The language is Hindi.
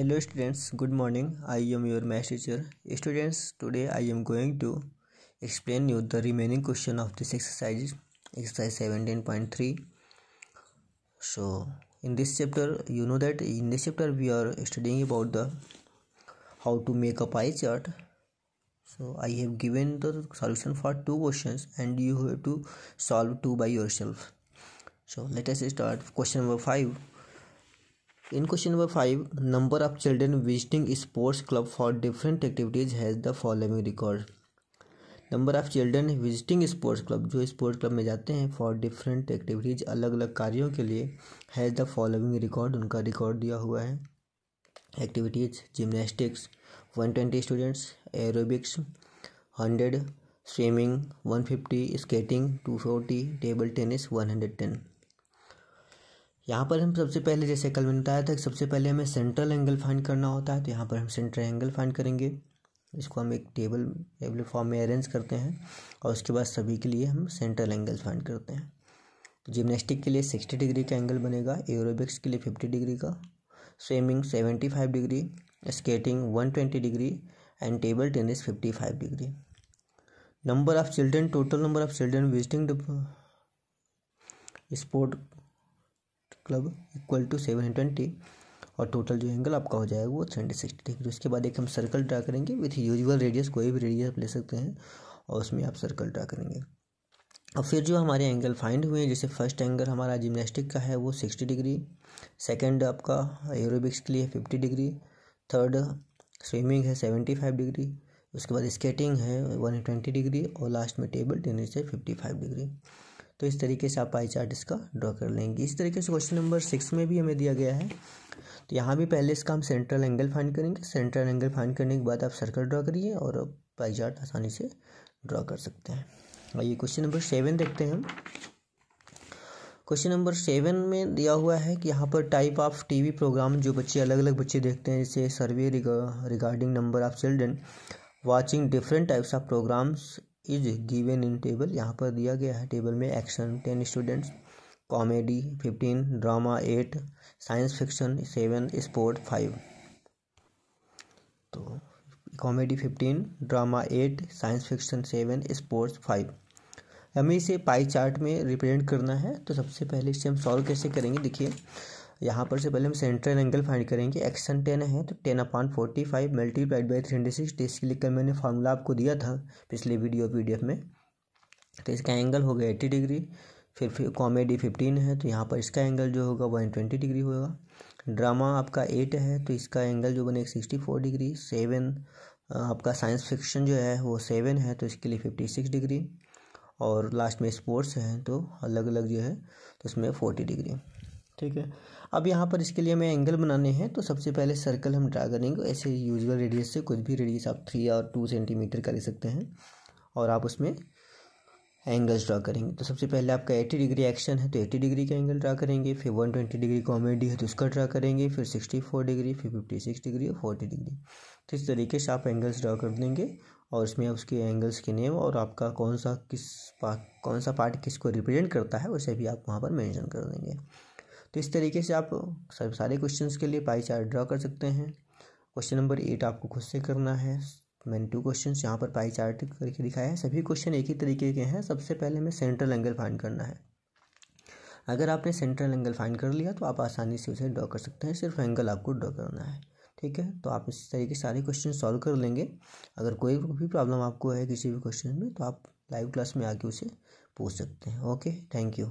Hello students, good morning. I am your math teacher. Students, today I am going to explain you the remaining question of this exercise, exercise 17.3. So, in this chapter, you know that in this chapter we are studying about the how to make a pie chart. So, I have given the solution for two questions and you have to solve two by yourself. So, let us start question number 5 in question number five, number of children visiting sports club for different activities has the following record. Number of children visiting sports club जो स्पोर्ट्स क्लब में जाते हैं फॉर डिफरेंट एक्टिविटीज़ अलग अलग कार्यों के लिए हैज़ द फॉलोइंग रिकॉर्ड उनका रिकॉर्ड दिया हुआ है activities gymnastics one twenty students aerobics hundred swimming one fifty skating two forty table tennis one hundred ten यहाँ पर हम सबसे पहले, जैसे कल मैंने बताया था कि सबसे पहले हमें सेंट्रल एंगल फाइंड करना होता है तो यहाँ पर हम सेंट्रल एंगल फाइंड करेंगे। इसको हम एक टेबल टेबल फॉर्म में अरेंज करते हैं और उसके बाद सभी के लिए हम सेंट्रल एंगल फाइंड करते हैं। तो जिमनास्टिक के लिए सिक्सटी डिग्री का एंगल बनेगा एरोबिक्स के लिए फिफ्टी डिग्री का swimming seventy five degree skating one twenty degree and table tennis fifty five degree number of children total number of children visiting sport club equal to seven twenty और टोटल जो एंगल आपका हो जाएगा वो थ्री सिक्सटी डिग्री उसके बाद एक हम सर्कल ड्रा करेंगे विथ यूजुअल रेडियस कोई भी रेडियस ले सकते हैं और उसमें आप सर्कल ड्रा करेंगे। और फिर जो हमारे एंगल फाइंड हुए हैं, जैसे फ़र्स्ट एंगल हमारा जिमनास्टिक का है, वो सिक्सटी डिग्री सेकेंड आपका एरोबिक्स के लिए फिफ्टी डिग्री थर्ड स्विमिंग है सेवेंटी फाइव डिग्री उसके बाद स्केटिंग है वन ट्वेंटी डिग्री और लास्ट में टेबल टेनिस है फिफ्टी फाइव डिग्री तो इस तरीके से आप पाई चार्ट इसका ड्रॉ कर लेंगे। इस तरीके से क्वेश्चन नंबर सिक्स में भी हमें दिया गया है। तो यहाँ भी पहले इसका हम सेंट्रल एंगल फाइंड करेंगे। सेंट्रल एंगल फाइंड करने के बाद आप सर्कल ड्रॉ करिए और पाई चार्ट आसानी से ड्रॉ कर सकते हैं। आइए क्वेश्चन नंबर सेवन देखते हैं हम। क्वेश्चन नंबर सेवन में दिया हुआ है कि यहाँ पर टाइप ऑफ़ टीवी प्रोग्राम जो बच्चे अलग अलग बच्चे देखते हैं, जैसे survey regarding number of children watching different types of programmes is given in table यहाँ पर दिया गया है टेबल में action ten students comedy fifteen drama eight science fiction seven sport five तो comedy fifteen drama eight science fiction seven sports five हमें इसे पाई चार्ट में रिप्रेजेंट करना है तो सबसे पहले इसे हम सॉल्व कैसे करेंगे? देखिए यहाँ पर से पहले हम सेंट्रल एंगल फाइंड करेंगे। एक्शन टेन है तो ten upon forty five multiplied by three hundred sixty इसके लिए मैंने फार्मूला आपको दिया था पिछले वीडियो पीडीएफ में? तो इसका एंगल हो गया एट्टी डिग्री फिर फिर कॉमेडी फिफ्टीन है तो यहाँ पर इसका एंगल जो होगा वन ट्वेंटी डिग्री होगा। ड्रामा आपका एट है तो इसका एंगल जो बनेगा सिक्सटी फोर डिग्री सेवन आपका साइंस फिक्शन जो है वो सेवन है तो इसके लिए फिफ्टी सिक्स डिग्री और लास्ट में स्पोर्ट्स हैं तो अलग अलग जो है तो उसमें फोर्टी डिग्री ठीक है। अब यहाँ पर इसके लिए हमें एंगल बनाने हैं तो सबसे पहले सर्कल हम ड्रा करेंगे। ऐसे यूजुअल रेडियस से कुछ भी रेडियस आप थ्री और टू सेंटीमीटर कर सकते हैं और आप उसमें एंगल्स ड्रा करेंगे। तो सबसे पहले आपका एटी डिग्री एक्शन है तो एटी डिग्री का एंगल ड्रा करेंगे, फिर वन ट्वेंटी डिग्री कॉमेडी है तो उसका ड्रा करेंगे, फिर सिक्सटी फोर डिग्री फिर फिफ्टी सिक्स डिग्री और फोर्टी डिग्री तो इस तरीके से आप एंगल्स ड्रा कर देंगे और इसमें उसके एंगल्स के नेम और आपका कौन सा किस पार्ट कौन सा पार्ट किसको रिप्रेजेंट करता है, उसे भी आप वहाँ पर मैंशन कर देंगे। तो इस तरीके से आप सब सारे क्वेश्चंस के लिए पाई चार्ट ड्रा कर सकते हैं। क्वेश्चन नंबर एट आपको खुद से करना है। मैंने टू क्वेश्चन यहाँ पर पाई चार्ट करके दिखाया है। सभी क्वेश्चन एक ही तरीके के हैं। सबसे पहले हमें सेंट्रल एंगल फाइंड करना है। अगर आपने सेंट्रल एंगल फाइंड कर लिया तो आप आसानी से उसे ड्रॉ कर सकते हैं। सिर्फ़ एंगल आपको ड्रॉ करना है। ठीक है? तो आप इस तरीके सारे क्वेश्चन सॉल्व कर लेंगे। अगर कोई भी प्रॉब्लम आपको है किसी भी क्वेश्चन में तो आप लाइव क्लास में आके उसे पूछ सकते हैं। Okay thank you